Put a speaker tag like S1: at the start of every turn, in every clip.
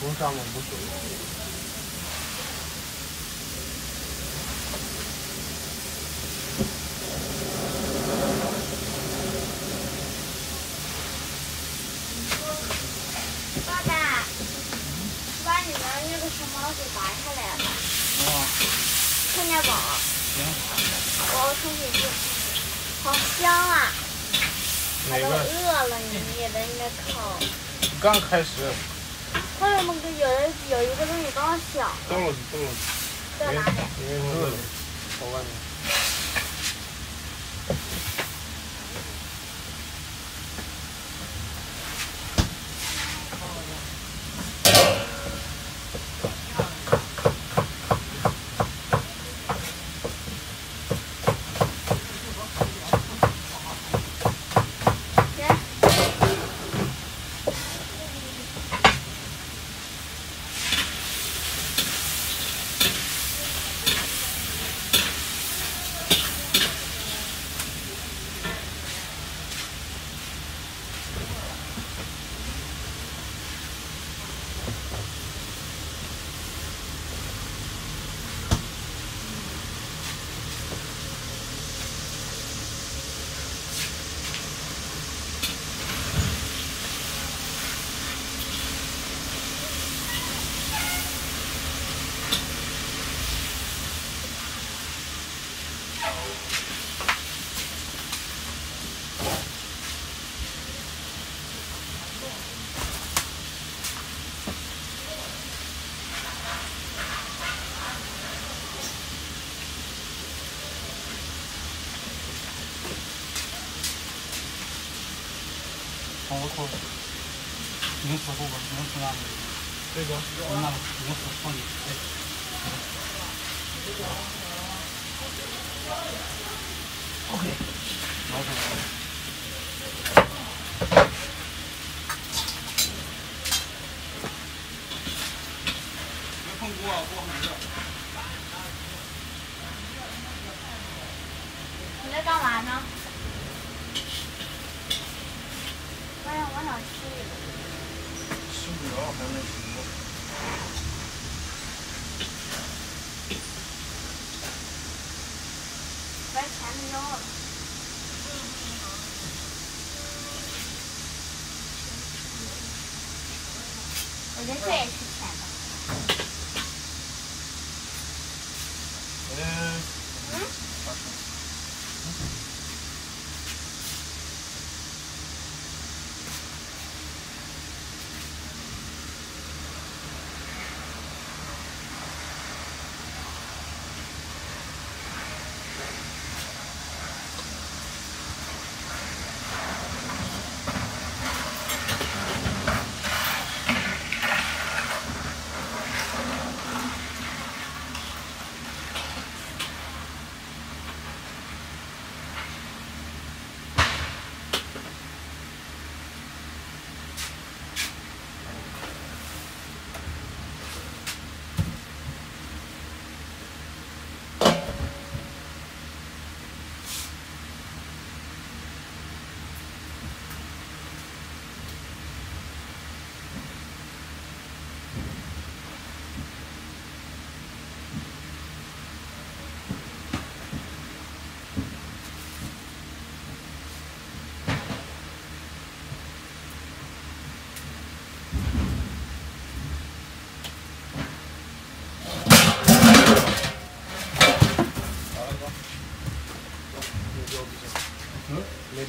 S1: 风沙嘛，无所谓。
S2: 爸爸，把你的那个熊猫给拔下来了，
S3: 啊，
S2: 看见不？
S3: 行，
S2: 我要出去，好香啊！我？饿了，你也在那烤。
S1: 刚开始，
S2: 为什么有人有一个东西刚响？
S1: 动了动了，
S2: 在哪里？
S1: 因为热了，到外面。
S3: 从我头，零四后边，零四那里，
S1: 这个
S3: 那里零四放进去。OK，然后这个。别碰锅啊，锅很热。
S2: 你在干嘛呢？我想我想吃一个。
S1: 吃不了，还没吃过。
S2: 我钱没要了。我觉得这也是甜的。
S1: 嗯，
S2: 嗯？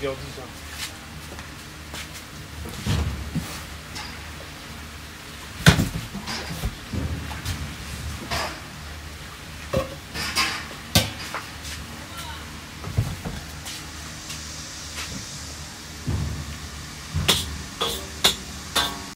S1: 标志上。